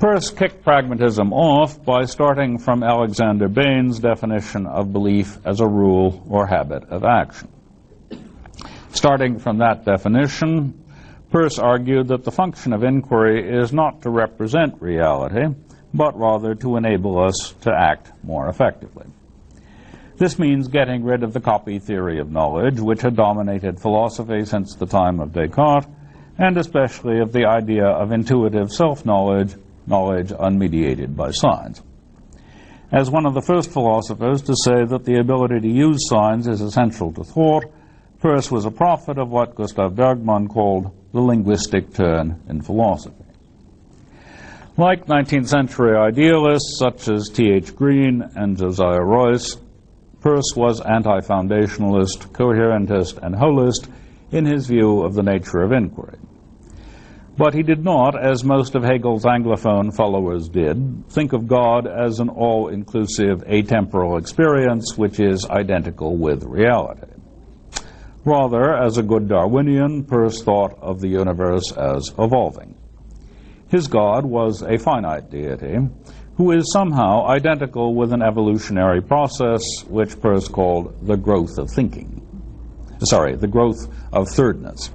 Peirce kicked pragmatism off by starting from Alexander Bain's definition of belief as a rule or habit of action. Starting from that definition, Peirce argued that the function of inquiry is not to represent reality, but rather to enable us to act more effectively. This means getting rid of the copy theory of knowledge, which had dominated philosophy since the time of Descartes, and especially of the idea of intuitive self-knowledge, knowledge unmediated by signs. As one of the first philosophers to say that the ability to use signs is essential to thought, Peirce was a prophet of what Gustav Bergmann called the linguistic turn in philosophy. Like 19th century idealists such as T.H. Green and Josiah Royce, Peirce was anti-foundationalist, coherentist, and holist in his view of the nature of inquiry. But he did not, as most of Hegel's Anglophone followers did, think of God as an all-inclusive atemporal experience which is identical with reality. Rather, as a good Darwinian, Peirce thought of the universe as evolving. His God was a finite deity who is somehow identical with an evolutionary process which Peirce called the growth of thinking. Sorry, the growth of thirdness.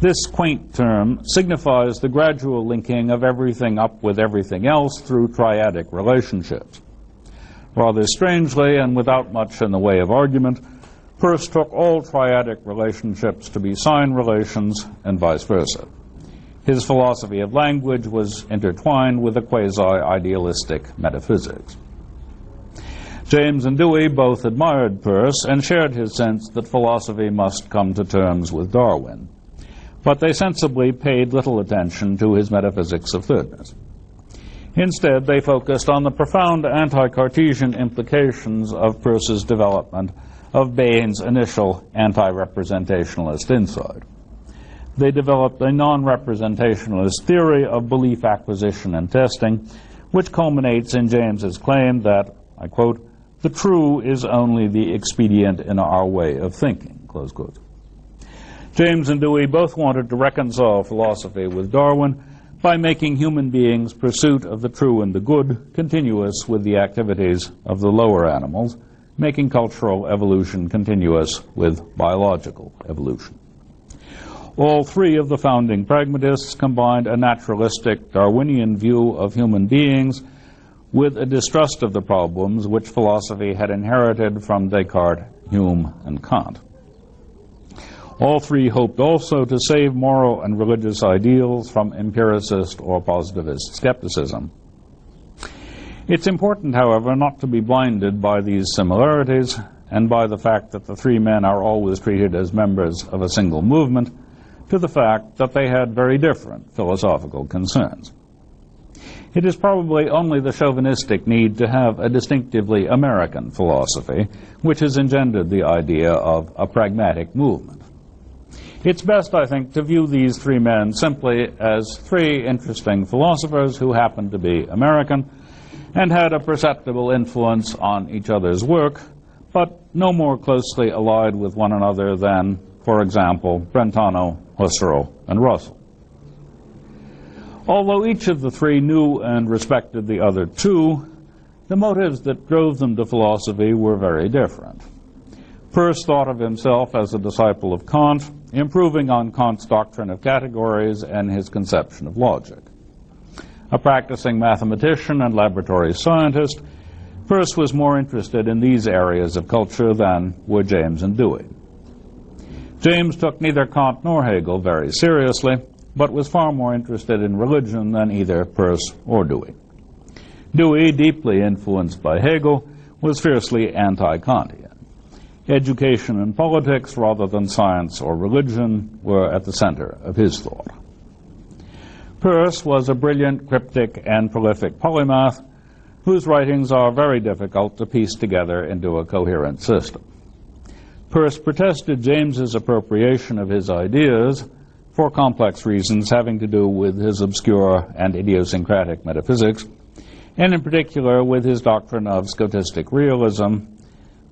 This quaint term signifies the gradual linking of everything up with everything else through triadic relationships. Rather strangely, and without much in the way of argument, Peirce took all triadic relationships to be sign relations and vice versa. His philosophy of language was intertwined with a quasi-idealistic metaphysics. James and Dewey both admired Peirce and shared his sense that philosophy must come to terms with Darwin. But they sensibly paid little attention to his metaphysics of thirdness. Instead, they focused on the profound anti-Cartesian implications of Peirce's development of Bain's initial anti-representationalist insight. They developed a non-representationalist theory of belief acquisition and testing, which culminates in James's claim that, I quote, the true is only the expedient in our way of thinking, close quote. James and Dewey both wanted to reconcile philosophy with Darwin by making human beings' pursuit of the true and the good continuous with the activities of the lower animals, making cultural evolution continuous with biological evolution. All three of the founding pragmatists combined a naturalistic Darwinian view of human beings with a distrust of the problems which philosophy had inherited from Descartes, Hume, and Kant. All three hoped also to save moral and religious ideals from empiricist or positivist skepticism. It's important, however, not to be blinded by these similarities and by the fact that the three men are always treated as members of a single movement to the fact that they had very different philosophical concerns. It is probably only the chauvinistic need to have a distinctively American philosophy which has engendered the idea of a pragmatic movement. It's best, I think, to view these three men simply as three interesting philosophers who happened to be American and had a perceptible influence on each other's work, but no more closely allied with one another than, for example, Brentano, Husserl, and Russell. Although each of the three knew and respected the other two, the motives that drove them to philosophy were very different. Peirce thought of himself as a disciple of Kant, improving on Kant's doctrine of categories and his conception of logic a practicing mathematician and laboratory scientist, Peirce was more interested in these areas of culture than were James and Dewey. James took neither Kant nor Hegel very seriously, but was far more interested in religion than either Peirce or Dewey. Dewey, deeply influenced by Hegel, was fiercely anti-Kantian. Education and politics, rather than science or religion, were at the center of his thought. Peirce was a brilliant, cryptic, and prolific polymath whose writings are very difficult to piece together into a coherent system. Peirce protested James's appropriation of his ideas for complex reasons having to do with his obscure and idiosyncratic metaphysics, and in particular with his doctrine of scotistic realism,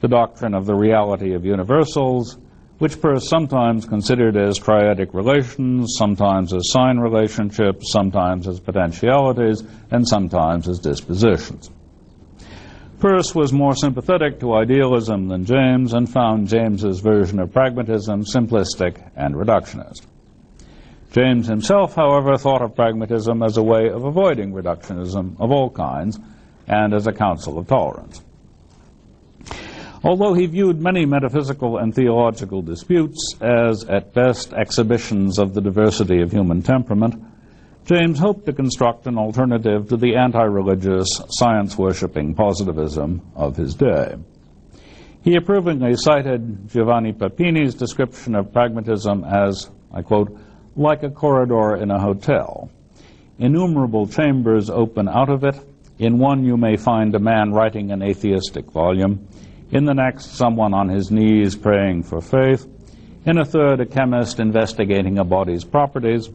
the doctrine of the reality of universals, which Peirce sometimes considered as triadic relations, sometimes as sign relationships, sometimes as potentialities, and sometimes as dispositions. Peirce was more sympathetic to idealism than James and found James's version of pragmatism simplistic and reductionist. James himself, however, thought of pragmatism as a way of avoiding reductionism of all kinds and as a counsel of tolerance. Although he viewed many metaphysical and theological disputes as, at best, exhibitions of the diversity of human temperament, James hoped to construct an alternative to the anti-religious, science-worshipping positivism of his day. He approvingly cited Giovanni Papini's description of pragmatism as, I quote, like a corridor in a hotel. Innumerable chambers open out of it. In one you may find a man writing an atheistic volume. In the next, someone on his knees praying for faith. In a third, a chemist investigating a body's properties.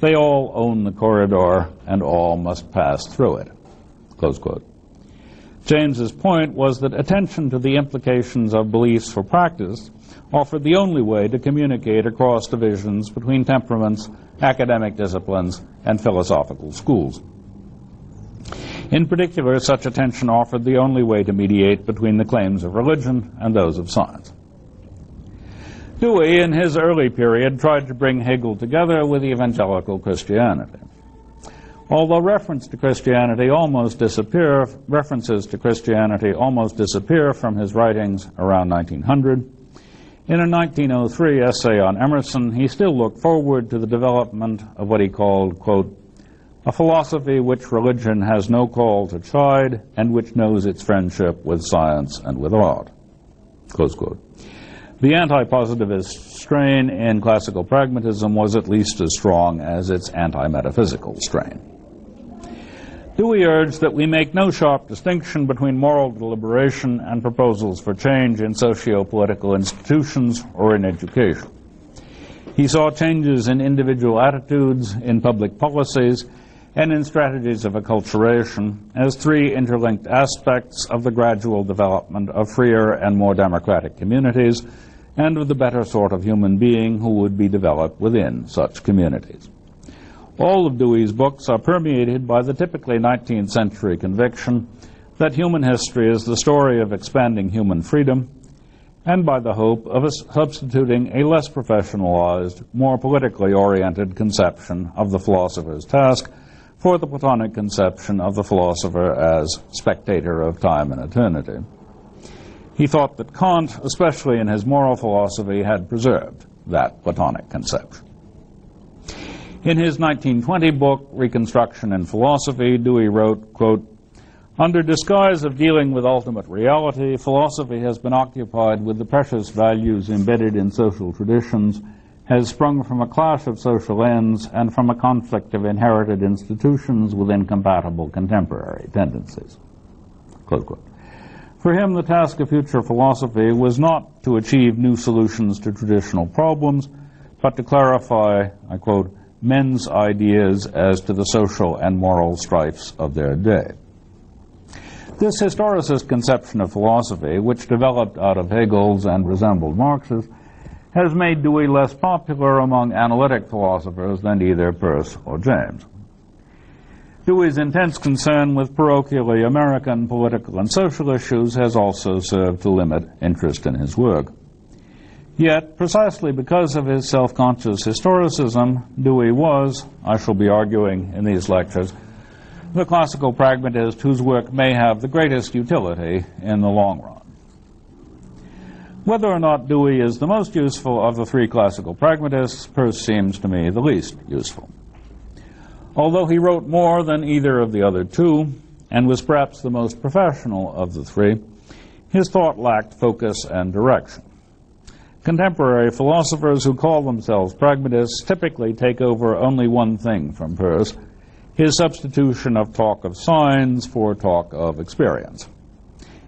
They all own the corridor, and all must pass through it. Close quote. James's point was that attention to the implications of beliefs for practice offered the only way to communicate across divisions between temperaments, academic disciplines, and philosophical schools. In particular, such attention offered the only way to mediate between the claims of religion and those of science. Dewey, in his early period, tried to bring Hegel together with evangelical Christianity. Although reference to Christianity almost disappear, references to Christianity almost disappear from his writings around 1900, in a 1903 essay on Emerson, he still looked forward to the development of what he called, quote, a philosophy which religion has no call to chide and which knows its friendship with science and with art. Close quote. The anti-positivist strain in classical pragmatism was at least as strong as its anti-metaphysical strain. Dewey urged that we make no sharp distinction between moral deliberation and proposals for change in socio-political institutions or in education. He saw changes in individual attitudes, in public policies, and in strategies of acculturation as three interlinked aspects of the gradual development of freer and more democratic communities and of the better sort of human being who would be developed within such communities. All of Dewey's books are permeated by the typically 19th century conviction that human history is the story of expanding human freedom and by the hope of substituting a less professionalized, more politically oriented conception of the philosopher's task for the Platonic conception of the philosopher as spectator of time and eternity. He thought that Kant, especially in his moral philosophy, had preserved that Platonic conception. In his 1920 book, Reconstruction in Philosophy, Dewey wrote, quote, under disguise of dealing with ultimate reality, philosophy has been occupied with the precious values embedded in social traditions, has sprung from a clash of social ends, and from a conflict of inherited institutions with incompatible contemporary tendencies. For him, the task of future philosophy was not to achieve new solutions to traditional problems, but to clarify, I quote, men's ideas as to the social and moral strifes of their day. This historicist conception of philosophy, which developed out of Hegel's and resembled Marx's, has made Dewey less popular among analytic philosophers than either Peirce or James. Dewey's intense concern with parochially American political and social issues has also served to limit interest in his work. Yet, precisely because of his self-conscious historicism, Dewey was, I shall be arguing in these lectures, the classical pragmatist whose work may have the greatest utility in the long run. Whether or not Dewey is the most useful of the three classical pragmatists, Peirce seems to me the least useful. Although he wrote more than either of the other two, and was perhaps the most professional of the three, his thought lacked focus and direction. Contemporary philosophers who call themselves pragmatists typically take over only one thing from Peirce, his substitution of talk of signs for talk of experience.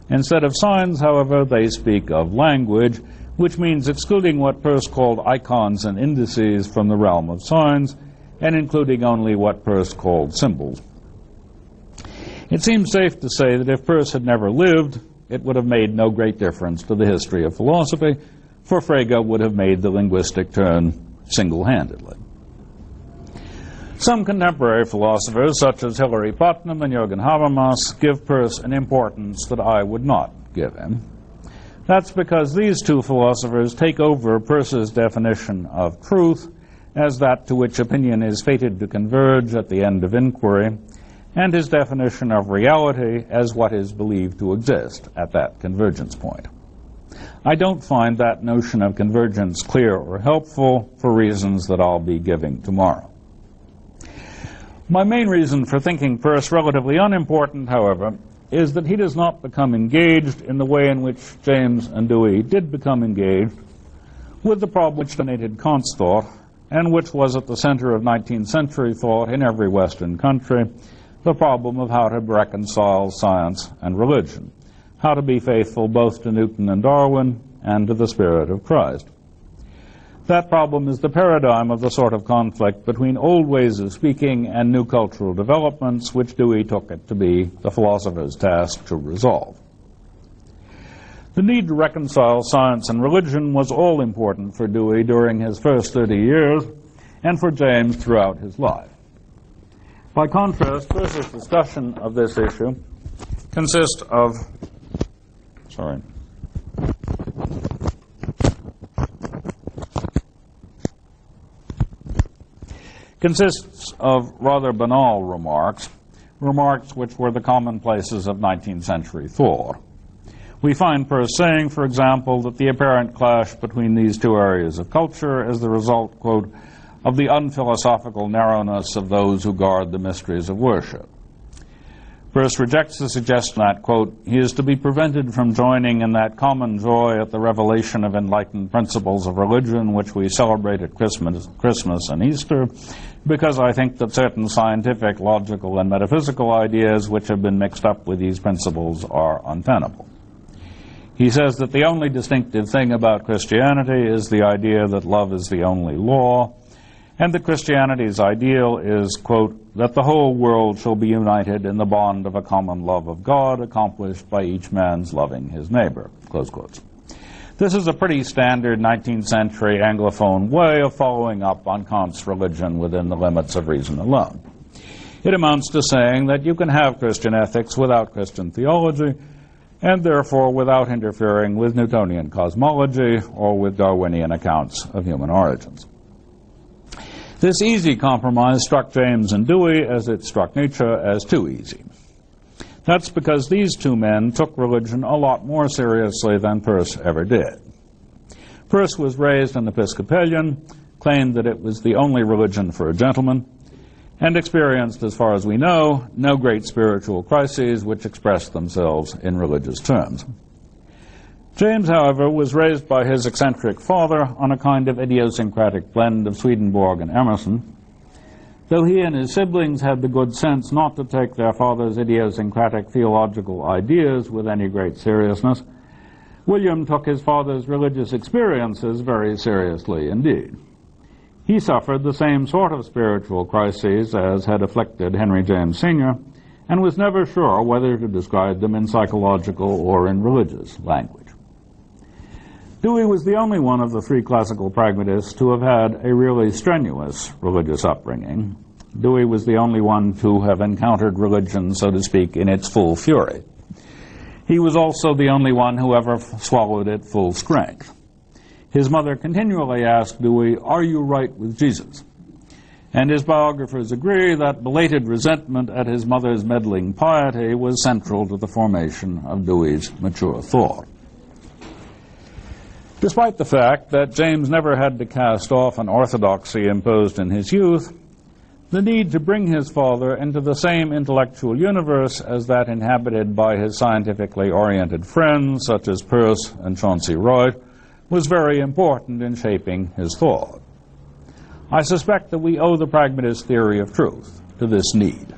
Instead of signs, however, they speak of language, which means excluding what Peirce called icons and indices from the realm of signs and including only what Peirce called symbols. It seems safe to say that if Peirce had never lived, it would have made no great difference to the history of philosophy, for Frege would have made the linguistic turn single-handedly. Some contemporary philosophers, such as Hilary Putnam and Jürgen Habermas, give Peirce an importance that I would not give him. That's because these two philosophers take over Peirce's definition of truth as that to which opinion is fated to converge at the end of inquiry, and his definition of reality as what is believed to exist at that convergence point. I don't find that notion of convergence clear or helpful for reasons that I'll be giving tomorrow. My main reason for thinking Peirce relatively unimportant, however, is that he does not become engaged in the way in which James and Dewey did become engaged with the problem which dominated Kant's thought and which was at the center of 19th century thought in every Western country, the problem of how to reconcile science and religion, how to be faithful both to Newton and Darwin and to the spirit of Christ. That problem is the paradigm of the sort of conflict between old ways of speaking and new cultural developments which Dewey took it to be the philosopher's task to resolve. The need to reconcile science and religion was all important for Dewey during his first 30 years and for James throughout his life. By contrast, Peirce's discussion of this issue consists of, sorry, consists of rather banal remarks, remarks which were the commonplaces of 19th century thought. We find Peirce saying, for example, that the apparent clash between these two areas of culture is the result, quote, of the unphilosophical narrowness of those who guard the mysteries of worship. Peirce rejects the suggestion that, quote, he is to be prevented from joining in that common joy at the revelation of enlightened principles of religion which we celebrate at Christmas, Christmas and Easter, because I think that certain scientific, logical, and metaphysical ideas which have been mixed up with these principles are untenable. He says that the only distinctive thing about Christianity is the idea that love is the only law, and that Christianity's ideal is, quote, that the whole world shall be united in the bond of a common love of God, accomplished by each man's loving his neighbor, close quotes. This is a pretty standard 19th century Anglophone way of following up on Kant's religion within the limits of reason alone. It amounts to saying that you can have Christian ethics without Christian theology, and therefore without interfering with Newtonian cosmology or with Darwinian accounts of human origins. This easy compromise struck James and Dewey as it struck Nietzsche as too easy. That's because these two men took religion a lot more seriously than Peirce ever did. Peirce was raised an Episcopalian, claimed that it was the only religion for a gentleman, and experienced, as far as we know, no great spiritual crises which expressed themselves in religious terms. James, however, was raised by his eccentric father on a kind of idiosyncratic blend of Swedenborg and Emerson. Though he and his siblings had the good sense not to take their father's idiosyncratic theological ideas with any great seriousness, William took his father's religious experiences very seriously indeed. He suffered the same sort of spiritual crises as had afflicted Henry James Sr., and was never sure whether to describe them in psychological or in religious language. Dewey was the only one of the three classical pragmatists to have had a really strenuous religious upbringing. Dewey was the only one to have encountered religion, so to speak, in its full fury. He was also the only one who ever swallowed it full strength. His mother continually asked Dewey, Are you right with Jesus? And his biographers agree that belated resentment at his mother's meddling piety was central to the formation of Dewey's mature thought. Despite the fact that James never had to cast off an orthodoxy imposed in his youth, the need to bring his father into the same intellectual universe as that inhabited by his scientifically oriented friends, such as Peirce and Chauncey Wright, was very important in shaping his thought. I suspect that we owe the pragmatist theory of truth to this need.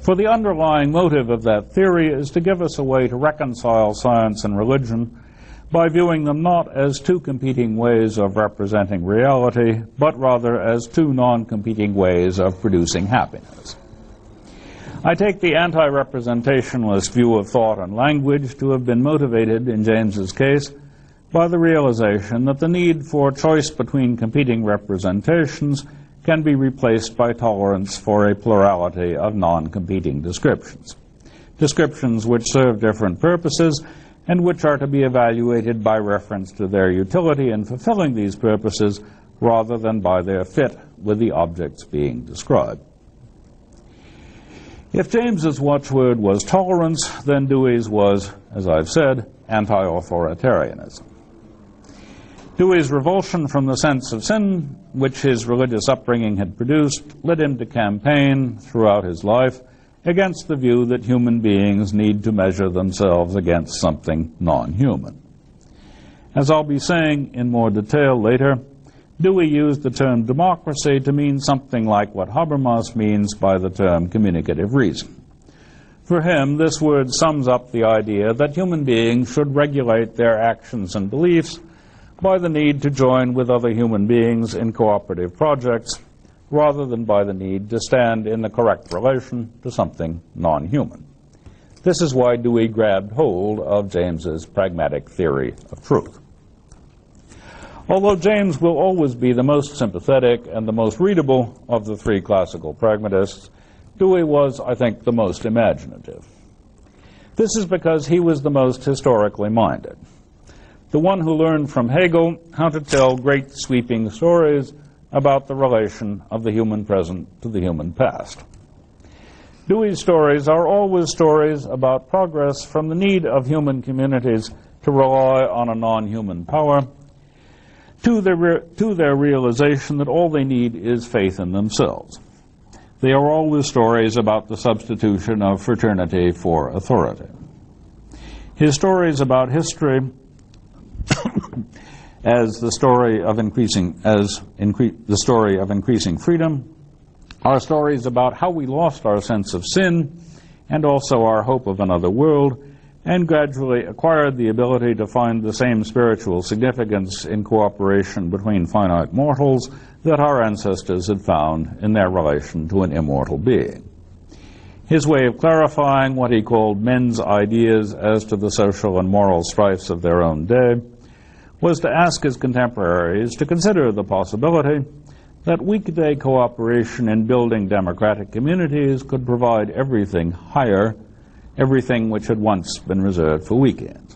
For the underlying motive of that theory is to give us a way to reconcile science and religion by viewing them not as two competing ways of representing reality, but rather as two non-competing ways of producing happiness. I take the anti-representationalist view of thought and language to have been motivated, in James's case, by the realization that the need for choice between competing representations can be replaced by tolerance for a plurality of non-competing descriptions. Descriptions which serve different purposes and which are to be evaluated by reference to their utility in fulfilling these purposes rather than by their fit with the objects being described. If James's watchword was tolerance, then Dewey's was, as I've said, anti-authoritarianism. Dewey's revulsion from the sense of sin which his religious upbringing had produced led him to campaign throughout his life against the view that human beings need to measure themselves against something non-human. As I'll be saying in more detail later, Dewey used the term democracy to mean something like what Habermas means by the term communicative reason. For him, this word sums up the idea that human beings should regulate their actions and beliefs by the need to join with other human beings in cooperative projects rather than by the need to stand in the correct relation to something non-human. This is why Dewey grabbed hold of James's pragmatic theory of truth. Although James will always be the most sympathetic and the most readable of the three classical pragmatists, Dewey was, I think, the most imaginative. This is because he was the most historically minded the one who learned from Hegel how to tell great sweeping stories about the relation of the human present to the human past. Dewey's stories are always stories about progress from the need of human communities to rely on a non-human power to their, to their realization that all they need is faith in themselves. They are always stories about the substitution of fraternity for authority. His stories about history as the story of increasing as incre- the story of increasing freedom, our stories about how we lost our sense of sin, and also our hope of another world, and gradually acquired the ability to find the same spiritual significance in cooperation between finite mortals that our ancestors had found in their relation to an immortal being. His way of clarifying what he called men's ideas as to the social and moral strifes of their own day was to ask his contemporaries to consider the possibility that weekday cooperation in building democratic communities could provide everything higher, everything which had once been reserved for weekends.